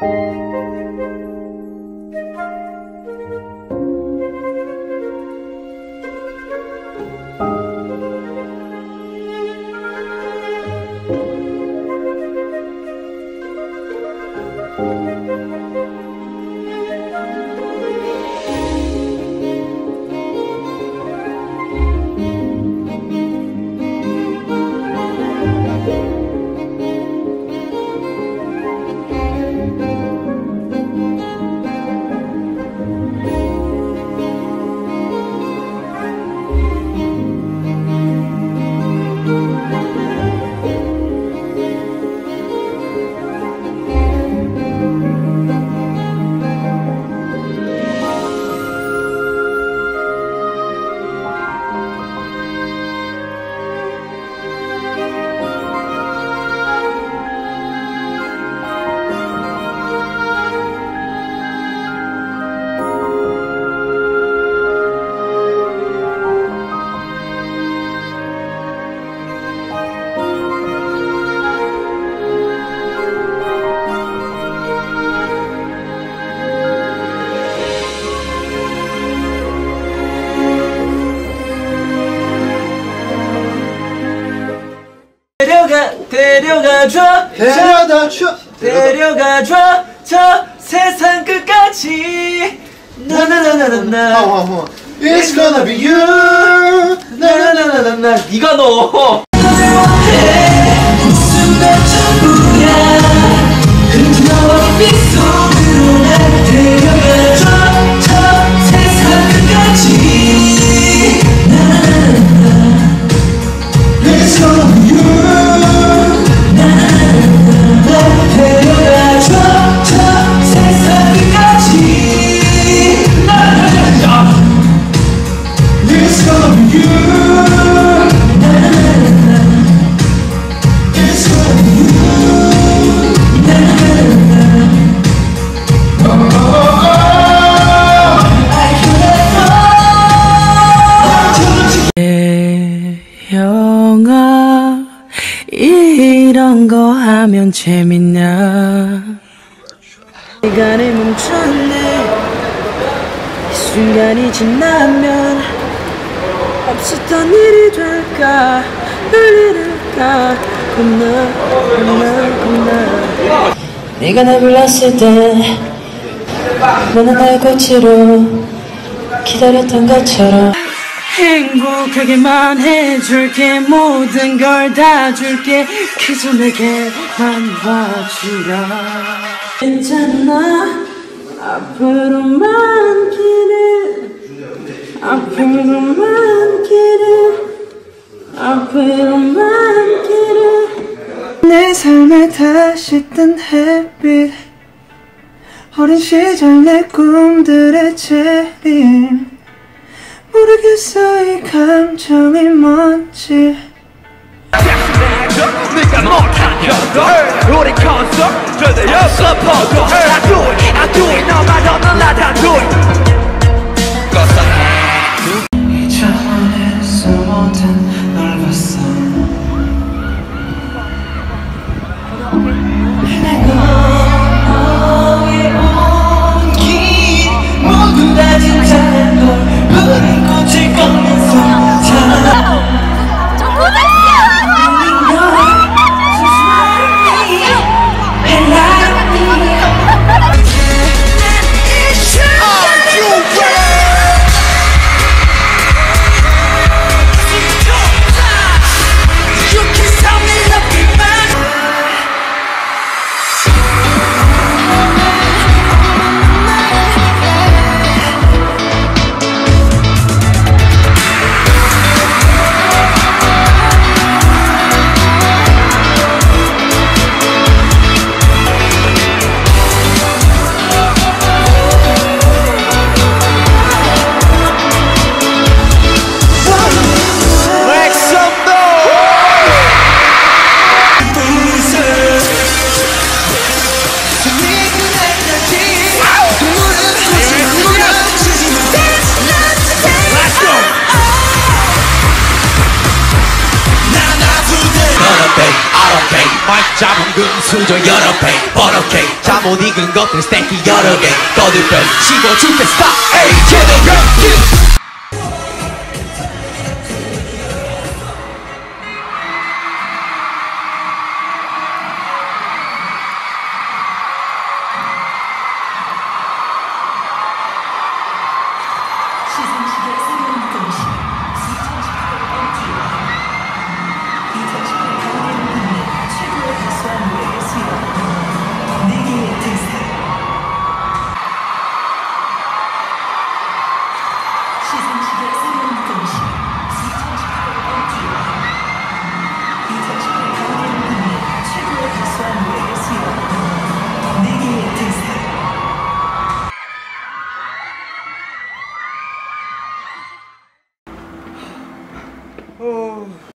Thank you. 데려가줘 데려다 줘. 데려가줘 저 세상 끝까지. 나나나나나나. 하와하 It's gonna be you. 나나나나나 네가 넣어 하면 재밌냐? 시간이 멈췄네. 이 순간이 지나면 없었던 일이 될까? 별일일까? 겁나 겁나 겁나. 네가 나 불렀을 때 너는 날 꽃으로 기다렸던 것처럼 행복하게만 해줄게. 모든 걸 다 줄게. 그저 내게만 와주라. 괜찮아? 앞으로만 길을 앞으로만 길을 앞으로만 길을 내 삶에 다시 뜬 햇빛. 어린 시절 내 꿈들의 재림 모르겠어 이 감정이 뭔지. 네가 못하냐고 우리 it 저 잡은 금수저 여러 배 버럭해. 잠못 익은 것들 스테이크 여러 개. 거들별 씹어줄게 스탑 에이 제대로 Oh.